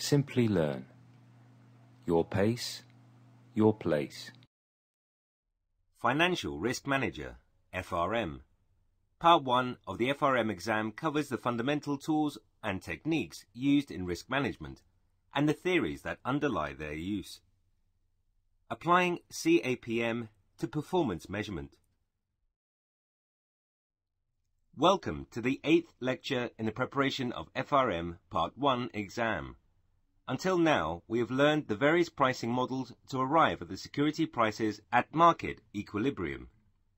Simplilearn. Your pace, your place. Financial Risk Manager, FRM. Part 1 of the FRM exam covers the fundamental tools and techniques used in risk management and the theories that underlie their use. Applying CAPM to performance measurement. Welcome to the eighth lecture in the preparation of FRM Part 1 exam. Until now, we have learned the various pricing models to arrive at the security prices at market equilibrium,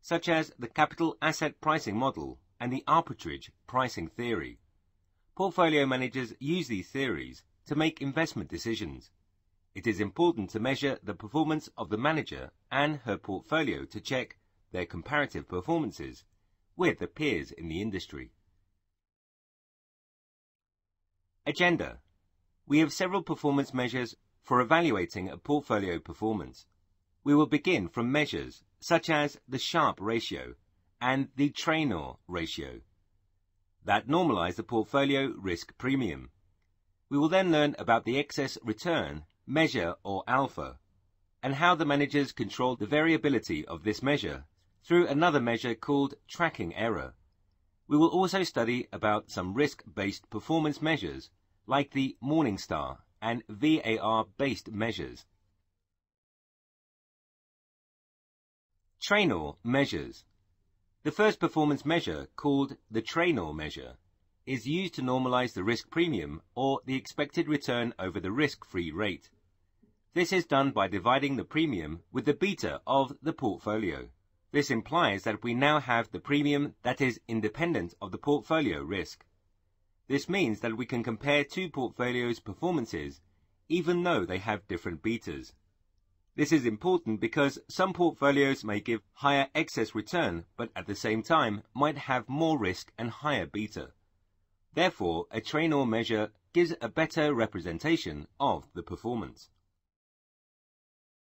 such as the capital asset pricing model and the arbitrage pricing theory. Portfolio managers use these theories to make investment decisions. It is important to measure the performance of the manager and her portfolio to check their comparative performances with the peers in the industry. Agenda we have several performance measures for evaluating a portfolio performance. We will begin from measures such as the Sharpe ratio and the Treynor ratio that normalize the portfolio risk premium. We will then learn about the excess return measure or alpha and how the managers control the variability of this measure through another measure called tracking error. We will also study about some risk-based performance measures like the Morningstar and VAR-based measures. Treynor measures. The first performance measure, called the Treynor measure, is used to normalize the risk premium or the expected return over the risk-free rate. This is done by dividing the premium with the beta of the portfolio. This implies that we now have the premium that is independent of the portfolio risk. This means that we can compare two portfolios' performances even though they have different betas. This is important because some portfolios may give higher excess return but at the same time might have more risk and higher beta. Therefore, a Treynor measure gives a better representation of the performance.